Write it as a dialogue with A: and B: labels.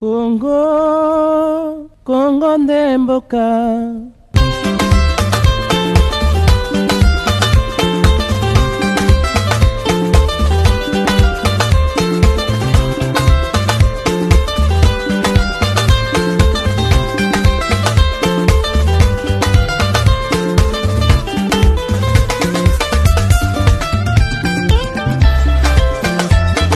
A: Congo, Congo ndemboka